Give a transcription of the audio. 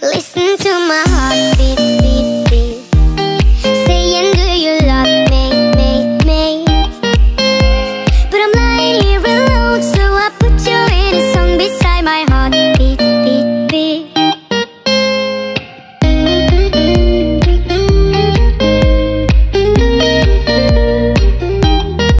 Listen to my